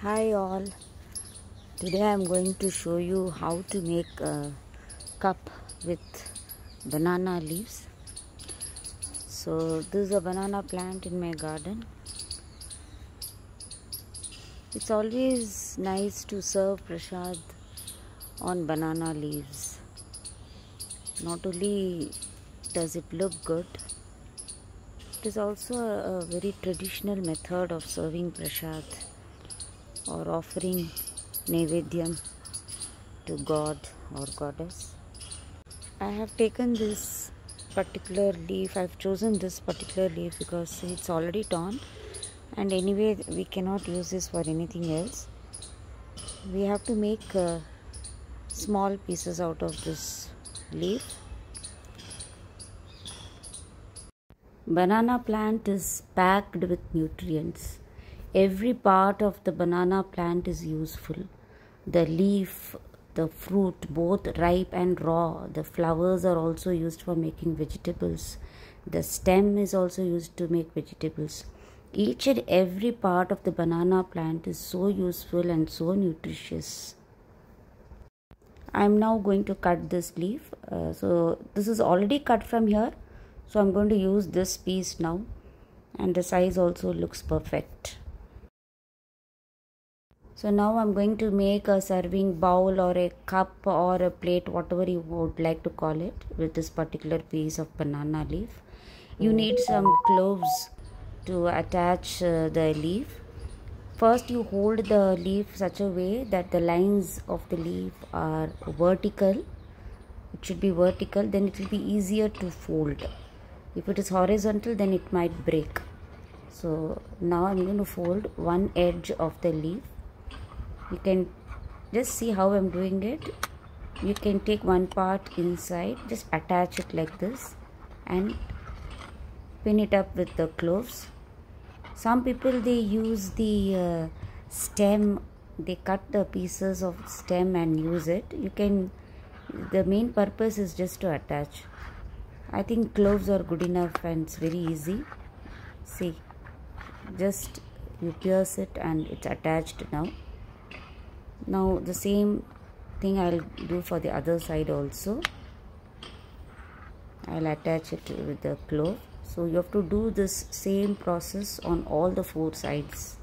Hi all. Today I am going to show you how to make a cup with banana leaves. So this is a banana plant in my garden. It's always nice to serve prasad on banana leaves. Not only does it look good, it is also a, a very traditional method of serving prasad or offering Naivedyam to God or Goddess. I have taken this particular leaf, I've chosen this particular leaf because it's already torn and anyway we cannot use this for anything else. We have to make uh, small pieces out of this leaf. Banana plant is packed with nutrients every part of the banana plant is useful. The leaf the fruit both ripe and raw. The flowers are also used for making vegetables. The stem is also used to make vegetables. Each and every part of the banana plant is so useful and so nutritious. I am now going to cut this leaf. Uh, so this is already cut from here. So i'm going to use this piece now. And the size also looks perfect so now I'm going to make a serving bowl or a cup or a plate, whatever you would like to call it, with this particular piece of banana leaf. You need some cloves to attach uh, the leaf. First you hold the leaf such a way that the lines of the leaf are vertical. It should be vertical, then it will be easier to fold. If it is horizontal, then it might break. So now I'm going to fold one edge of the leaf you can just see how I'm doing it. You can take one part inside just attach it like this and pin it up with the cloves some people they use the uh, stem they cut the pieces of stem and use it. You can the main purpose is just to attach. I think cloves are good enough and it's very easy. See just you pierce it and it's attached now now the same thing I'll do for the other side also. I'll attach it with the clove so you have to do this same process on all the four sides.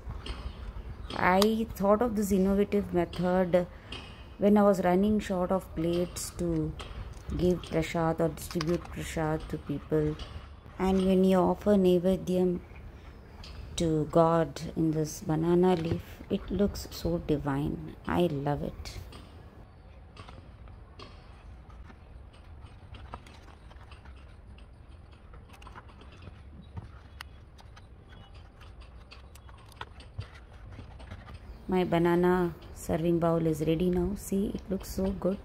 I thought of this innovative method when I was running short of plates to give prasad or distribute prasad to people. And when you offer Naivedyam to God in this banana leaf. It looks so divine. I love it. My banana serving bowl is ready now. See, it looks so good.